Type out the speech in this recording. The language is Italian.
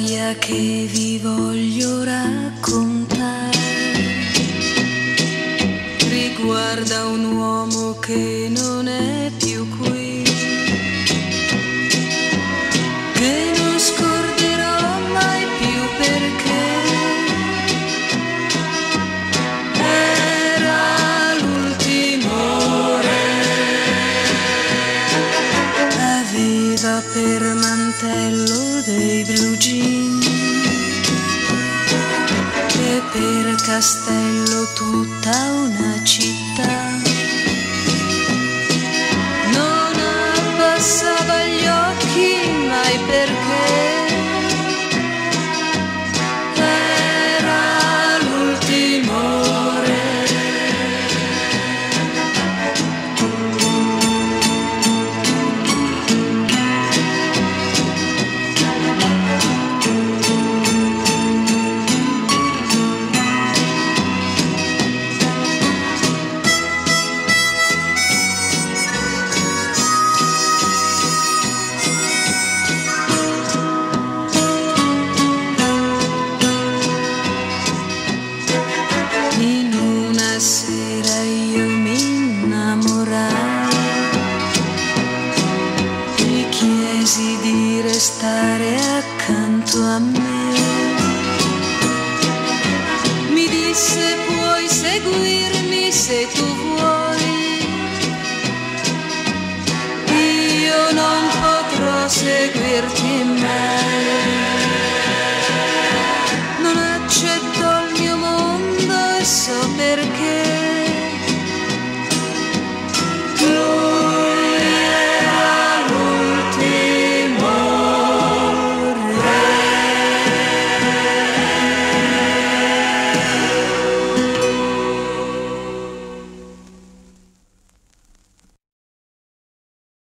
storia che vi voglio raccontare. Riguarda un uomo che non è più Aveva per mantello dei blue jeans e per castello tutta una. chiesi di restare accanto a me. Mi disse puoi seguirmi se tu vuoi. Io non potrò seguirti mai.